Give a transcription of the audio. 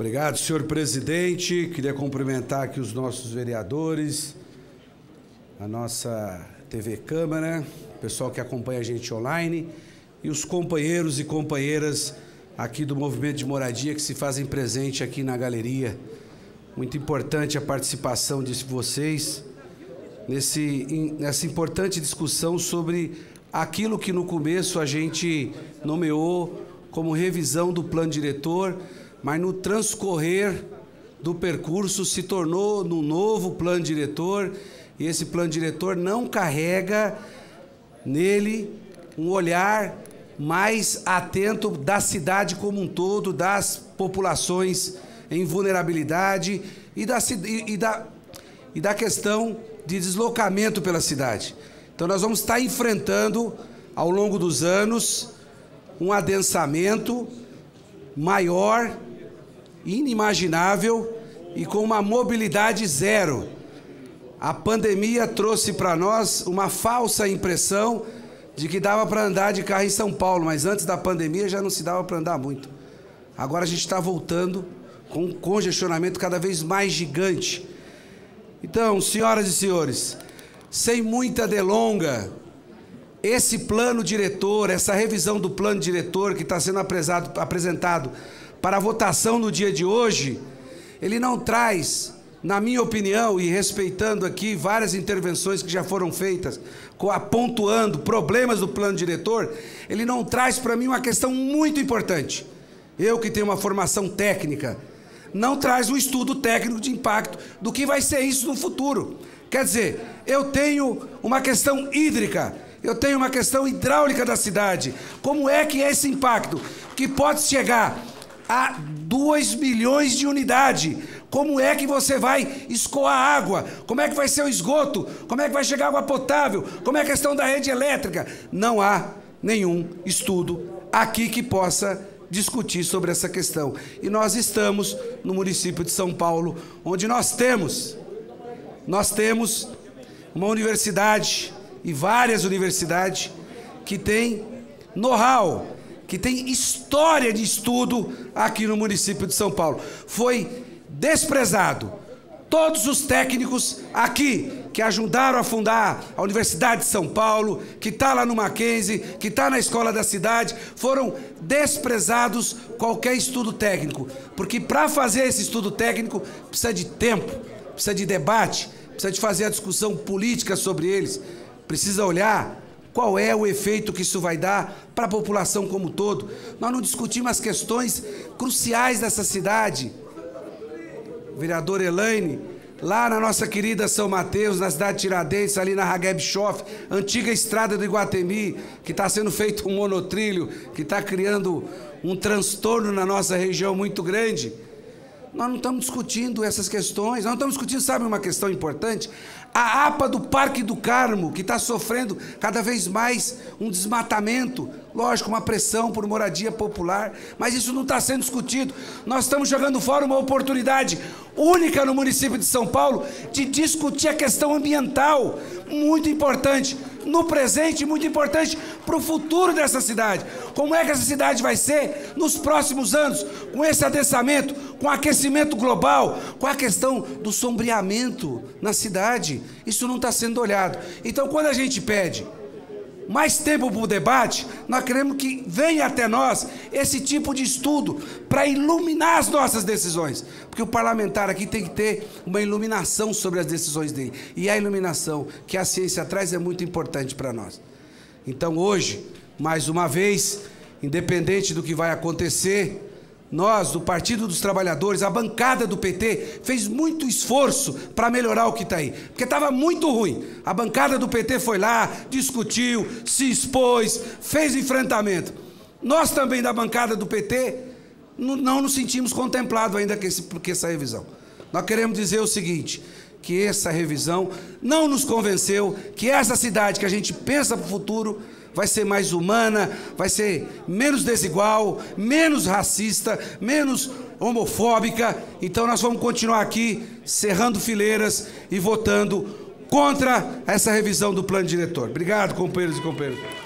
Obrigado, senhor presidente. Queria cumprimentar aqui os nossos vereadores, a nossa TV Câmara, o pessoal que acompanha a gente online e os companheiros e companheiras aqui do Movimento de Moradia que se fazem presente aqui na galeria. Muito importante a participação de vocês nesse, nessa importante discussão sobre aquilo que no começo a gente nomeou como revisão do plano diretor mas no transcorrer do percurso se tornou no novo plano diretor e esse plano diretor não carrega nele um olhar mais atento da cidade como um todo, das populações em vulnerabilidade e da, e, e da, e da questão de deslocamento pela cidade. Então nós vamos estar enfrentando ao longo dos anos um adensamento maior inimaginável e com uma mobilidade zero. A pandemia trouxe para nós uma falsa impressão de que dava para andar de carro em São Paulo, mas antes da pandemia já não se dava para andar muito. Agora a gente está voltando com um congestionamento cada vez mais gigante. Então, senhoras e senhores, sem muita delonga, esse plano diretor, essa revisão do plano diretor que está sendo apresentado para a votação no dia de hoje, ele não traz, na minha opinião, e respeitando aqui várias intervenções que já foram feitas, apontando problemas do plano diretor, ele não traz para mim uma questão muito importante. Eu que tenho uma formação técnica, não traz um estudo técnico de impacto do que vai ser isso no futuro. Quer dizer, eu tenho uma questão hídrica, eu tenho uma questão hidráulica da cidade. Como é que é esse impacto? Que pode chegar a 2 milhões de unidade. Como é que você vai escoar água? Como é que vai ser o esgoto? Como é que vai chegar água potável? Como é a questão da rede elétrica? Não há nenhum estudo aqui que possa discutir sobre essa questão. E nós estamos no município de São Paulo, onde nós temos nós temos uma universidade e várias universidades que têm know-how que tem história de estudo aqui no município de São Paulo. Foi desprezado. Todos os técnicos aqui que ajudaram a fundar a Universidade de São Paulo, que está lá no Mackenzie, que está na escola da cidade, foram desprezados qualquer estudo técnico. Porque para fazer esse estudo técnico precisa de tempo, precisa de debate, precisa de fazer a discussão política sobre eles, precisa olhar qual é o efeito que isso vai dar para a população como um todo? Nós não discutimos as questões cruciais dessa cidade. Vereador Elaine, lá na nossa querida São Mateus, na cidade de Tiradentes, ali na Hageb Schoff, antiga estrada do Iguatemi, que está sendo feito um monotrilho, que está criando um transtorno na nossa região muito grande. Nós não estamos discutindo essas questões, nós não estamos discutindo, sabe uma questão importante? A APA do Parque do Carmo, que está sofrendo cada vez mais um desmatamento, lógico, uma pressão por moradia popular, mas isso não está sendo discutido. Nós estamos jogando fora uma oportunidade única no município de São Paulo de discutir a questão ambiental, muito importante no presente, muito importante para o futuro dessa cidade. Como é que essa cidade vai ser nos próximos anos, com esse adensamento, com aquecimento global, com a questão do sombreamento na cidade. Isso não está sendo olhado. Então, quando a gente pede mais tempo para o debate, nós queremos que venha até nós esse tipo de estudo para iluminar as nossas decisões. Porque o parlamentar aqui tem que ter uma iluminação sobre as decisões dele. E a iluminação que a ciência traz é muito importante para nós. Então hoje, mais uma vez, independente do que vai acontecer, nós, do Partido dos Trabalhadores, a bancada do PT, fez muito esforço para melhorar o que está aí, porque estava muito ruim. A bancada do PT foi lá, discutiu, se expôs, fez enfrentamento. Nós também, da bancada do PT, não nos sentimos contemplados ainda com, esse, com essa revisão. Nós queremos dizer o seguinte: que essa revisão não nos convenceu que essa cidade que a gente pensa para o futuro vai ser mais humana, vai ser menos desigual, menos racista, menos homofóbica. Então nós vamos continuar aqui cerrando fileiras e votando contra essa revisão do plano diretor. Obrigado, companheiros e companheiras.